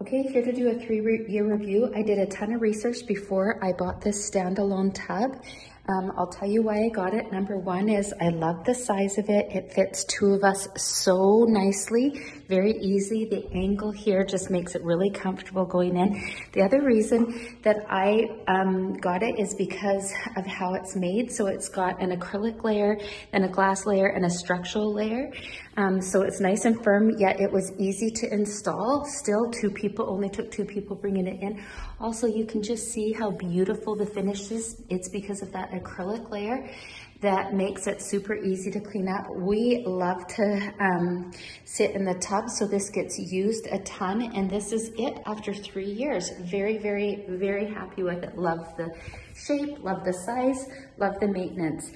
Okay, here to do a three-year review. I did a ton of research before I bought this standalone tub. Um, I'll tell you why I got it. Number one is I love the size of it. It fits two of us so nicely, very easy. The angle here just makes it really comfortable going in. The other reason that I um, got it is because of how it's made. So it's got an acrylic layer, and a glass layer, and a structural layer. Um, so it's nice and firm, yet it was easy to install. Still two people, only took two people bringing it in. Also, you can just see how beautiful the finish is. It's because of that acrylic layer that makes it super easy to clean up. We love to um, sit in the tub, so this gets used a ton, and this is it after three years. Very, very, very happy with it. Love the shape, love the size, love the maintenance.